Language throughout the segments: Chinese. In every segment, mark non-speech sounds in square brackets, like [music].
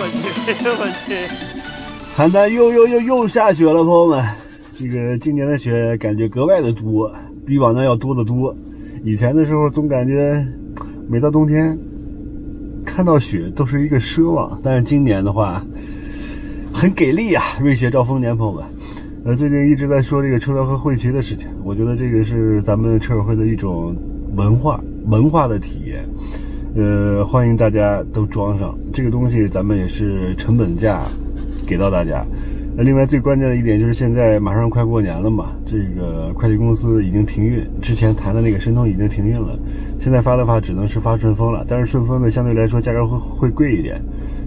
我去，我去！邯郸又又又又下雪了，朋友们，这个今年的雪感觉格外的多，比往年要多得多。以前的时候总感觉每到冬天看到雪都是一个奢望，但是今年的话很给力啊！瑞雪兆丰年，朋友们。呃，最近一直在说这个车标和会旗的事情，我觉得这个是咱们车友会的一种文化文化的体验。呃，欢迎大家都装上这个东西，咱们也是成本价给到大家。那另外最关键的一点就是现在马上快过年了嘛，这个快递公司已经停运，之前谈的那个申通已经停运了，现在发的话只能是发顺丰了，但是顺丰呢相对来说价格会会贵一点。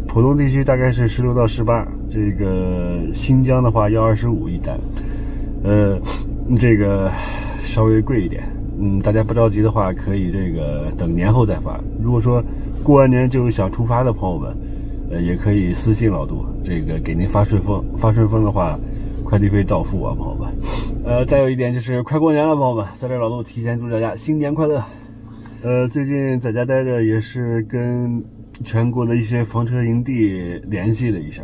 浦东地区大概是十六到十八，这个新疆的话要二十五一单，呃，这个稍微贵一点。嗯，大家不着急的话，可以这个等年后再发。如果说过完年就想出发的朋友们，呃，也可以私信老杜，这个给您发顺丰。发顺丰的话，快递费到付啊，朋友们。呃，再有一点就是快过年了，朋友们，在这老杜提前祝大家新年快乐。呃，最近在家待着也是跟。全国的一些房车营地联系了一下，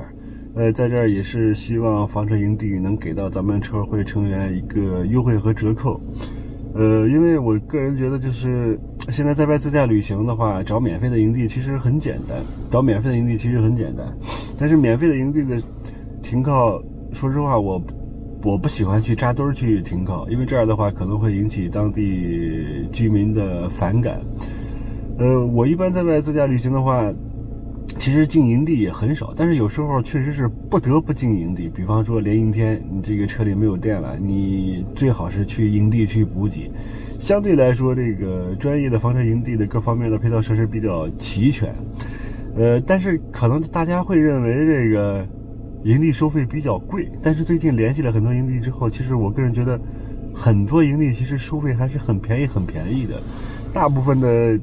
呃，在这儿也是希望房车营地能给到咱们车会成员一个优惠和折扣，呃，因为我个人觉得就是现在在外自驾旅行的话，找免费的营地其实很简单，找免费的营地其实很简单，但是免费的营地的停靠，说实话，我我不喜欢去扎堆去停靠，因为这样的话可能会引起当地居民的反感。呃，我一般在外自驾旅行的话，其实进营地也很少，但是有时候确实是不得不进营地。比方说连阴天，你这个车里没有电了，你最好是去营地去补给。相对来说，这个专业的房车营地的各方面的配套设施比较齐全。呃，但是可能大家会认为这个营地收费比较贵，但是最近联系了很多营地之后，其实我个人觉得很多营地其实收费还是很便宜、很便宜的，大部分的。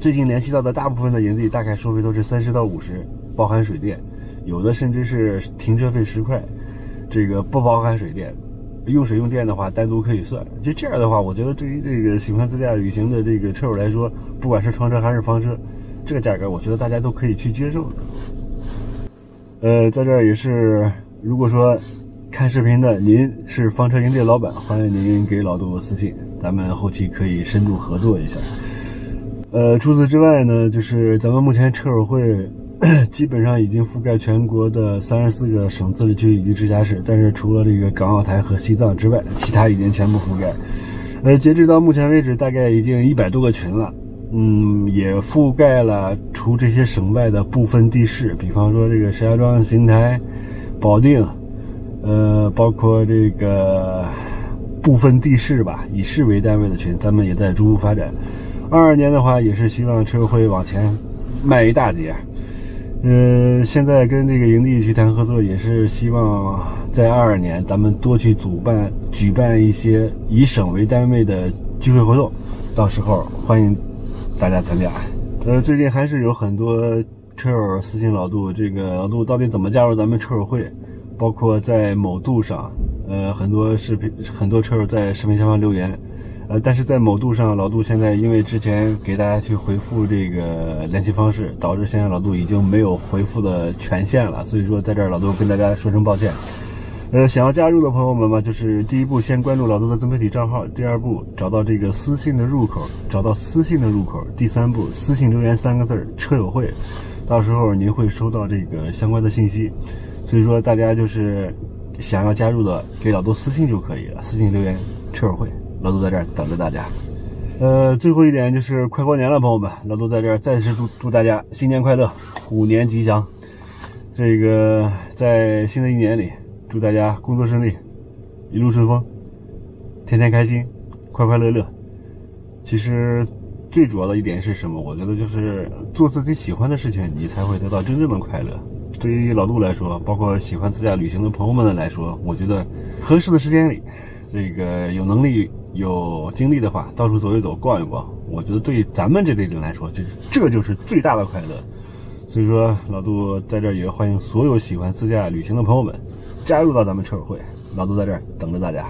最近联系到的大部分的营地，大概收费都是三十到五十，包含水电，有的甚至是停车费十块，这个不包含水电，用水用电的话单独可以算。就这样的话，我觉得对于这个喜欢自驾旅行的这个车友来说，不管是床车还是房车，这个价格我觉得大家都可以去接受。呃，在这儿也是，如果说看视频的您是房车营地老板，欢迎您给老杜私信，咱们后期可以深度合作一下。呃，除此之外呢，就是咱们目前车友会 [clears throat] 基本上已经覆盖全国的三十四个省、自治区以及直辖市，但是除了这个港澳台和西藏之外，其他已经全部覆盖。呃，截止到目前为止，大概已经一百多个群了，嗯，也覆盖了除这些省外的部分地市，比方说这个石家庄、邢台、保定，呃，包括这个部分地市吧，以市为单位的群，咱们也在逐步发展。二二年的话，也是希望车友会往前迈一大截。嗯，现在跟这个营地去谈合作，也是希望在二二年咱们多去主办、举办一些以省为单位的聚会活动，到时候欢迎大家参加。呃，最近还是有很多车友私信老杜，这个老杜到底怎么加入咱们车友会？包括在某度上，呃，很多视频，很多车友在视频下方留言。呃，但是在某度上，老杜现在因为之前给大家去回复这个联系方式，导致现在老杜已经没有回复的权限了。所以说，在这儿老杜跟大家说声抱歉。呃，想要加入的朋友们嘛，就是第一步先关注老杜的自媒体账号，第二步找到这个私信的入口，找到私信的入口，第三步私信留言三个字儿“车友会”，到时候您会收到这个相关的信息。所以说，大家就是想要加入的，给老杜私信就可以了，私信留言“车友会”。老杜在这儿等着大家。呃，最后一点就是快过年了，朋友们，老杜在这儿再次祝祝大家新年快乐，虎年吉祥。这个在新的一年里，祝大家工作顺利，一路顺风，天天开心，快快乐乐。其实最主要的一点是什么？我觉得就是做自己喜欢的事情，你才会得到真正的快乐。对于老杜来说，包括喜欢自驾旅行的朋友们来说，我觉得合适的时间里，这个有能力。有精力的话，到处走一走，逛一逛，我觉得对咱们这类人来说，就是这就是最大的快乐。所以说，老杜在这儿也欢迎所有喜欢自驾旅行的朋友们加入到咱们车友会。老杜在这儿等着大家。